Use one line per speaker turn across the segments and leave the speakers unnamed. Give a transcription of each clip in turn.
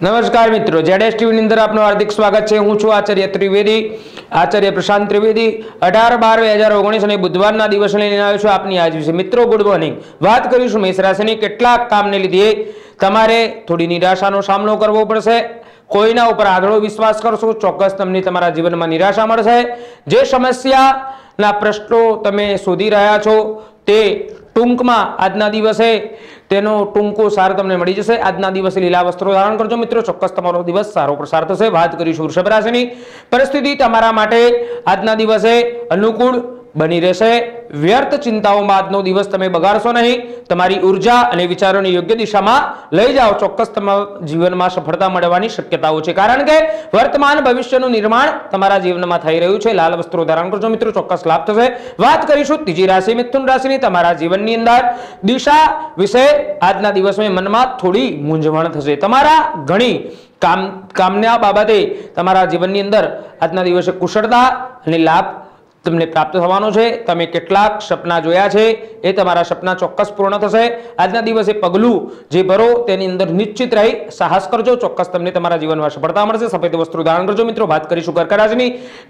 નમસ્કાર મિત્રો જેડેસ ટીવીની અંદર આપનું હાર્દિક સ્વાગત છે. હું છું આચાર્ય ત્રિવેદી, આચાર્ય પ્રશાંત ત્રિવેદી. અઢાર બાર બે હજાર ઓગણીસ અને બુધવારના દિવસે લઈને આવ્યો છું આપની આજ વિશે મિત્રો ગુડ મોર્નિંગ વાત કરીશું મેષ રાશિની. કેટલાક કામને લીધે તમારે થોડી નિરાશાનો સામનો કરવો પડશે. કોઈના ઉપર આંધળો વિશ્વાસ કરશો, ચોક્કસ તમને તમારા જીવનમાં નિરાશા મળશે. જે સમસ્યાના પ્રશ્નો તમે શોધી રહ્યા છો, તે ટૂંકમાં આજના દિવસે તેનો ટૂંકો સાર તમને મળી જશે. આજના દિવસે લીલા વસ્ત્રો ધારણ કરજો મિત્રો. ચોક્કસ તમારો દિવસ સારો પ્રસાર થશે. વાત કરીશું વૃષભ રાશિની. પરિસ્થિતિ તમારા માટે આજના દિવસે અનુકૂળ બની રહેશે. વ્યર્થ ચિંતાઓમાં આજનો દિવસ તમે બગાડશો નહીં. તમારી ઊર્જા અને વિચારોને યોગ્ય દિશામાં લઈ જાઓ. ચોક્કસ તમારા જીવનમાં સફળતા મળવાની શક્યતાઓ છે. કારણ કે વર્તમાન ભવિષ્યનું નિર્માણ તમારા જીવનમાં થઈ રહ્યું છે. લાલ વસ્ત્રો ધારણ કરજો મિત્રો. ચોક્કસ લાભ થશે. વાત કરીશું ત્રીજી રાશિ, મિથુન રાશિની. તમારા જીવનની અંદર દિશા વિશે આજના દિવસમાં મનમાં થોડી મૂંઝવણ થશે. તમારા ઘણી કામ, કામના બાબતે તમારા જીવનની અંદર આજના દિવસે કુશળતા અને લાભ તમને પ્રાપ્ત થવાનો છે. તમે કેટલાક સપના જોયા છે. એ તમારા સપના ચોક્કસ પૂર્ણ થશે. આજના દિવસે પગલું જે ભરો તેની અંદર નિશ્ચિત રહી. સાહસ કરજો. ચોક્કસ તમને તમારા જીવનમાં સફળતા મળશે. સફેદ વસ્ત્રો ધારણ કરજો. મિત્રો, વાત કરીશું કર્ક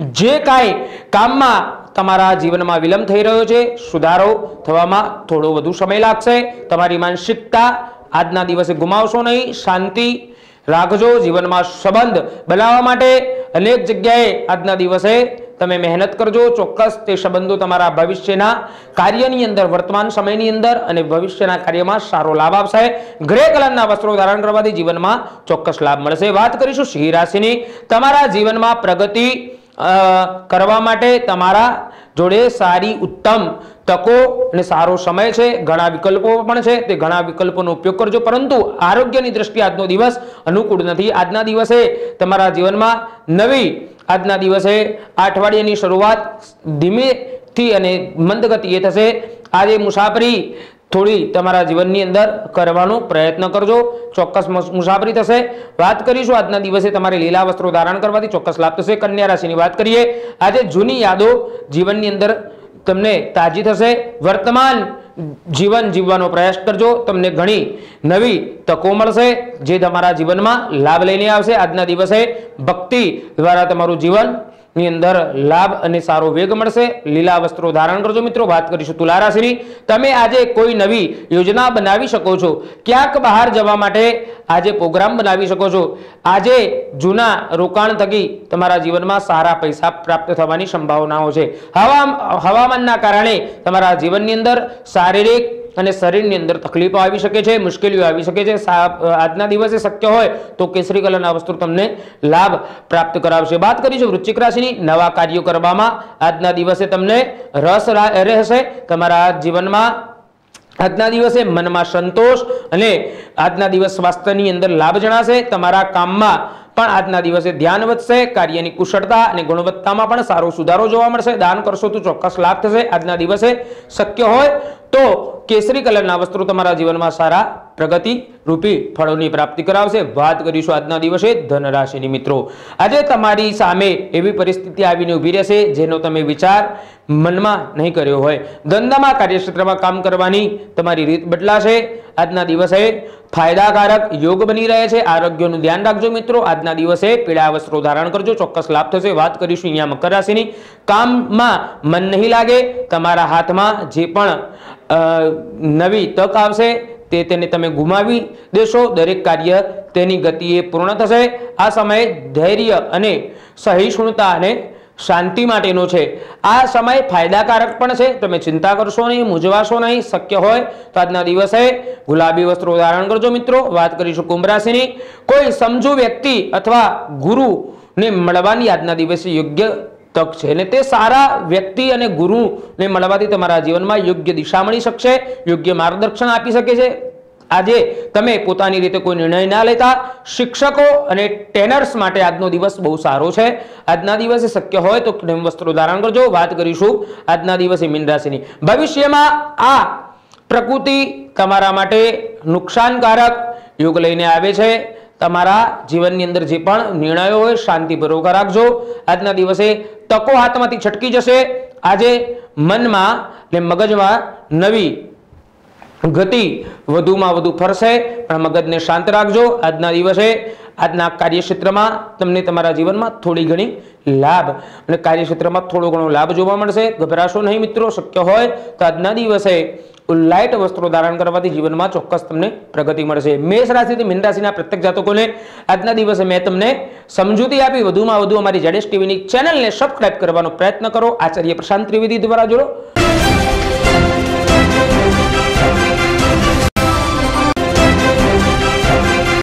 જે કાંઈ કામમાં તમારા જીવનમાં વિલંબ થઈ રહ્યો છે, સુધારો થવામાં થોડો વધુ સમય લાગશે. તમારી માનસિકતા આજના દિવસે ગુમાવશો નહીં. શાંતિ રાખજો. જીવનમાં સંબંધ બનાવવા માટે અનેક જગ્યાએ આજના દિવસે તમે મહેનત કરજો, ચોક્કસ તે સંબંધો તમારા ભવિષ્યના કાર્યની અંદર, વર્તમાન સમયની અંદર અને ભવિષ્યના કાર્યમાં સારો લાભ આપશે. ગ્રે કલરના વસ્ત્રો ધારણ કરવાથી જીવનમાં ચોક્કસ લાભ મળશે. વાત કરીશું સિંહ રાશિની. તમારા જીવનમાં પ્રગતિ કરવા માટે તમારા જોડે સારી, ઉત્તમ તકો અને સારો સમય છે. ઘણા વિકલ્પો પણ છે. તે ઘણા વિકલ્પોનો ઉપયોગ કરજો. પરંતુ આરોગ્યની દ્રષ્ટિએ આજનો દિવસ અનુકૂળ નથી. આજના દિવસે તમારા જીવનમાં નવી આજના દિવસે અઠવાડિયાની શરૂઆત ધીમેથી અને મંદગતિએ થશે. આજે મુસાફરી થોડી તમારા જીવનની અંદર કરવાનો પ્રયત્ન કરજો. ચોક્કસ મુસાફરી થશે. વાત કરીશું આજના દિવસે તમારે લીલા વસ્ત્રો ધારણ કરવાથી ચોક્કસ લાભ થશે. કન્યા રાશિની વાત કરીએ. આજે જૂની યાદો જીવનની અંદર તમને તાજી થશે. વર્તમાન જીવન જીવવાનો પ્રયાસ કરજો. તમને ઘણી નવી તકો મળશે જે તમારા જીવનમાં લાભ લઈને આવશે. આજના દિવસે ભક્તિ દ્વારા તમારું જીવન ની અંદર લાભ અને સારો વેગ મળશે. લીલા વસ્ત્રો ધારણ કરજો મિત્રો. વાત કરીશું તુલા રાશિની. તમે આજે કોઈ નવી યોજના બનાવી શકો છો. ક્યાંક બહાર જવા માટે આજે પ્રોગ્રામ બનાવી શકો છો. આજે જૂના રોકાણ થકી તમારા જીવનમાં સારા પૈસા પ્રાપ્ત થવાની સંભાવનાઓ છે. હવા, હવામાનના કારણે તમારા જીવનની અંદર શારીરિક અને શરીરની અંદર તકલીફો આવી શકે છે, મુશ્કેલીઓ આવી શકે છે. આજના દિવસે શક્ય હોય તો કેસરી કલરના વસ્તુ તમને લાભ પ્રાપ્ત કરાવશે. વાત કરીશું વૃશ્ચિક રાશિની. નવા કાર્યો કરવામાં આજના દિવસે તમને રસ રહેશે. તમારા જીવનમાં આજના દિવસે મનમાં સંતોષ અને આજના દિવસ સ્વાસ્થ્યની અંદર લાભ જણાશે. તમારા કામમાં પણ આજના દિવસે ધ્યાન વધશે, કાર્યની કુશળતા અને ગુણવત્તામાં પણ સારો સુધારો જોવા મળશે. દાન કરશો તો ચોક્કસ લાભ થશે. આજના દિવસે શક્ય હોય તો કેસરી કલરના વસ્ત્રો તમારા જીવનમાં સારા પ્રગતિ રૂપી ફળોની પ્રાપ્તિ કરાવશે. વાત કરીશું આજના દિવસે ધનરાશિની મિત્રો. આજે તમારી સામે એવી પરિસ્થિતિ આવીને ઊભી રહેશે જેનો તમે વિચાર મનમાં નહીં કર્યો હોય. ધંધામાં, કાર્યક્ષેત્રમાં કામ કરવાની તમારી રીત બદલાશે. આજના દિવસે ફાયદાકારક યોગ બની રહે છે. આરોગ્યનું ધ્યાન રાખજો મિત્રો. આજના દિવસે પીળા વસ્ત્રો ધારણ કરજો. ચોક્કસ લાભ થશે. વાત કરીશું અહીંયા મકર રાશિની કામમાં મન નહીં લાગે. તમારા હાથમાં જે પણ નવી તક આવશે, તે તેને તમે ગુમાવી દેશો. દરેક કાર્ય તેની ગતિએ પૂર્ણ થશે. આ સમયે ધૈર્ય અને સહિષ્ણુતા અને શાંતિ માટેનો છે. આ સમય ફાયદાકારક પણ છે. તમે ચિંતા કરશો નહીં, મૂંઝવાશો નહીં, શક્ય હોય તો આજના દિવસે ગુલાબી વસ્ત્રો ધારણ કરજો મિત્રો. વાત કરીશું કુંભ રાશિની. કોઈ સમજુ વ્યક્તિ અથવા ગુરુને મળવાની આજના દિવસે યોગ્ય તક છે. અને તે સારા વ્યક્તિ અને ગુરુને મળવાથી તમારા જીવનમાં યોગ્ય દિશા મળી શકશે, યોગ્ય માર્ગદર્શન આપી શકે છે. આજે તમે પોતાની રીતે કોઈ નિર્ણય ના લેતા, શિક્ષકો અને ટેનર્સ માટે આજનો દિવસ બહુ સારો છે. આજના દિવસે શક્ય હોય તો વસ્ત્રો ધારણ કરજો. વાત કરીશું આજના દિવસે મીન રાશિની. ભવિષ્યમાં આ પ્રકૃતિ તમારા માટે નુકસાનકારક યોગ લઈને આવે છે. તમારા જીવનની અંદર જે પણ નિર્ણયો હોય શાંતિપૂર્વક રાખજો. આજના દિવસે તકો હાથમાંથી છટકી જશે. આજે મનમાં ને મગજમાં નવી ગતિ વધુમાં વધુ ફરશે. પણ મગજને શાંત રાખજો. આજના દિવસે, આજના કાર્યક્ષેત્રમાં તમને તમારા જીવનમાં થોડી ઘણી લાભ અને કાર્યક્ષેત્રમાં થોડો ઘણો લાભ જોવા મળશે. ગભરાશો નહીં મિત્રો, શક્ય હોય તો આજના દિવસે લાઇટ વસ્ત્રો ધારણ કરવાથી જીવનમાં ચોક્કસ તમને પ્રગતિ મળશે. મેષ રાશિથી મીન રાશિના પ્રત્યેક જાતકોને આજના દિવસે મેં તમને સમજૂતી આપી. વધુમાં વધુ અમારી જડેશ ટીવીની ચેનલને સબસ્ક્રાઇબ કરવાનો પ્રયત્ન કરો. આચાર્ય પ્રશાંત ત્રિવેદી દ્વારા જોડો.